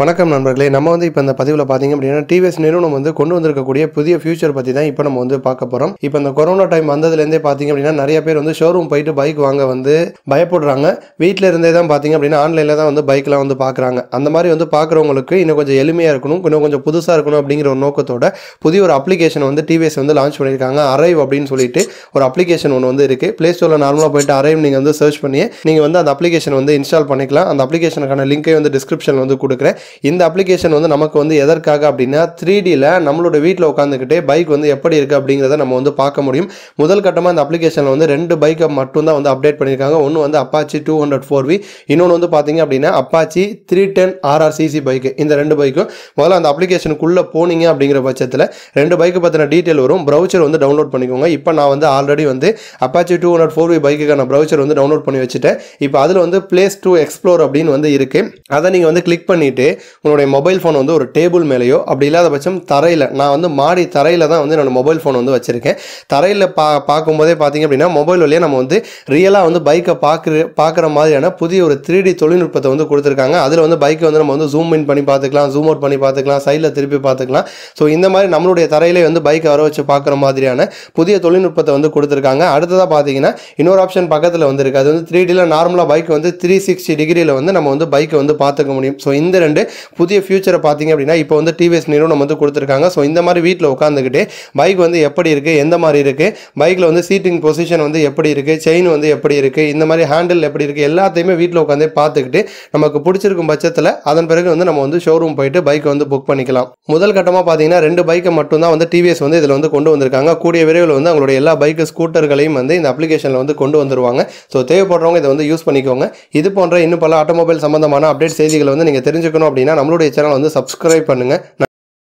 வணக்கம் நண்பர்களே நம்ம வந்து இப்போ இந்த பதிவில் பார்த்தீங்க அப்படின்னா டிவிஎஸ் நிறுவனம் வந்து கொண்டு வந்திருக்கக்கூடிய புதிய ஃபியூச்சர் பற்றி தான் இப்போ நம்ம வந்து பார்க்க போகிறோம் இப்போ இந்த கொரோனா டைம் வந்ததுலேருந்தே பார்த்தீங்க அப்படின்னா நிறைய பேர் வந்து ஷோரூம் போயிட்டு பைக் வாங்க வந்து பயப்படுறாங்க. வீட்டில் இருந்தே தான் பார்த்தீங்க அப்படின்னா ஆன்லைனில் தான் வந்து பைக்லாம் வந்து பார்க்குறாங்க அந்த மாதிரி வந்து பார்க்குறவங்களுக்கு இன்னும் கொஞ்சம் எளிமையாக இருக்கணும் இன்னும் கொஞ்சம் புதுசாக இருக்கணும் அப்படிங்கிற ஒரு நோக்கத்தோட புதிய ஒரு அப்ளிகேஷன் வந்து டிவிஎஸ் வந்து லான்ச் பண்ணியிருக்காங்க. அரைவ் அப்படின்னு சொல்லிட்டு ஒரு அப்ளிகேஷன் ஒன்று வந்து இருக்குது ப்ளே ஸ்டோரில் நார்மலாக போயிட்டு அரைவ் நீங்கள் வந்து சர்ச் பண்ணி நீங்கள் வந்து அந்த அப்ளிகேஷன் வந்து இன்ஸ்டால் பண்ணிக்கலாம். அந்த அப்ளிகேஷனுக்கான லிங்கை வந்து டிஸ்கிரிப்ஷன் வந்து கொடுக்குறேன். இந்த அப்ளிகேஷன் வந்து நமக்கு வந்து எதற்காக அப்படின்னா த்ரீ டியில் நம்மளோட வீட்டில் உட்காந்துக்கிட்டே பைக் வந்து எப்படி இருக்குது அப்படிங்கிறத நம்ம வந்து பார்க்க முடியும். முதல் கட்டமாக இந்த அப்ளிகேஷனில் வந்து ரெண்டு பைக்கை மட்டும்தான் வந்து அப்டேட் பண்ணியிருக்காங்க. ஒன்று வந்து Apache two hundred four V இன்னொன்று வந்து பார்த்தீங்க அப்படின்னா Apache three ten RR CC bike இந்த ரெண்டு பைக்கும் முதல்ல அந்த அப்ளிகேஷனுக்குள்ளே போனீங்க அப்படிங்கிற பட்சத்தில் ரெண்டு பைக்கு பற்றின டீட்டெயில் வரும். ப்ரௌச்சர் வந்து டவுன்லோட் பண்ணிக்கோங்க. இப்போ நான் வந்து ஆல்ரெடி வந்து Apache two hundred four V பைக்குக்கான brochure வந்து டவுன்லோட் பண்ணி வச்சுட்டேன். இப்போ அதில் வந்து பிளேஸ் டூ எக்ஸ்ப்ளோர் அப்படின்னு வந்து இருக்குது அதை நீங்கள் வந்து கிளிக் பண்ணிவிட்டு உங்களுடைய மொபைல் ஃபோன் வந்து ஒரு டேபிள் மேலேயோ அப்படி இல்லாத பட்சம் தரையில் நான் வந்து மாடி தரையில் தான் வந்து என்னோடய மொபைல் ஃபோன் வந்து வச்சுருக்கேன். தரையில் பா பார்க்கும்போதே பார்த்தீங்க அப்படின்னா மொபைல் வழியாக நம்ம வந்து ரியலாக வந்து பைக்கை பார்க்குற பார்க்குற மாதிரியான புதிய ஒரு த்ரீ டி தொழில்நுட்பத்தை வந்து கொடுத்துருக்காங்க. அதில் வந்து பைக்கை வந்து நம்ம வந்து ஜூம் இன் பண்ணி பார்த்துக்கலாம் ஜூம் அவுட் பண்ணி பார்த்துக்கலாம் சைடில் திருப்பி பார்த்துக்கலாம். ஸோ இந்த மாதிரி நம்மளுடைய தரையிலே வந்து பைக்கை வர வச்சு பார்க்குற மாதிரியான புதிய தொழில்நுட்பத்தை வந்து கொடுத்துருக்காங்க. அடுத்ததாக பார்த்தீங்கன்னா இன்னொரு ஆப்ஷன் பக்கத்தில் வந்து இருக்குது அது வந்து த்ரீ டியில் நார்மலாக பைக் வந்து த்ரீ சிக்ஸ்டி டிகிரியில் வந்து நம்ம வந்து பைக்கை வந்து பார்த்துக்க முடியும். ஸோ இந்த ரெண்டு புதிய ஃபியூச்சரை பார்த்தீங்க அப்படின்னா இப்போ வந்து டிவிஎஸ் நிறுவனம் வந்து கொடுத்துருக்காங்க. ஸோ இந்த மாதிரி வீட்டில் உட்காந்துக்கிட்டு பைக் வந்து எப்படி இருக்குது எந்த மாதிரி இருக்குது பைக்கில் வந்து சீட்டிங் பொசிஷன் வந்து எப்படி இருக்குது செயின் வந்து எப்படி இருக்குது இந்த மாதிரி ஹேண்டில் எப்படி இருக்குது எல்லாத்தையுமே வீட்டில் உட்காந்தே பார்த்துக்கிட்டு நமக்கு பிடிச்சிருக்கும் பட்சத்தில் அதன் பிறகு வந்து நம்ம வந்து ஷோரூம் போயிட்டு பைக்கை வந்து புக் பண்ணிக்கலாம். முதல் கட்டமாக பார்த்தீங்கன்னா ரெண்டு பைக்கை மட்டும்தான் வந்து டிவிஎஸ் வந்து இதில் வந்து கொண்டு வந்திருக்காங்க. கூடிய விரைவில் வந்து அவங்களுடைய எல்லா பைக்கு ஸ்கூட்டர்களையும் வந்து இந்த அப்ளிகேஷனில் வந்து கொண்டு வந்துருவாங்க. ஸோ தேவைப்படுறவங்க இதை வந்து யூஸ் பண்ணிக்கோங்க. இது போன்ற இன்னும் பல ஆட்டோமொபைல் சம்பந்தமான அப்டேட் செய்திகளை வந்து நீங்கள் தெரிஞ்சுக்கணும் அப்படின்னா நம்மளுடைய சேனல் வந்து சப்ஸ்கிரைப் பண்ணுங்கள்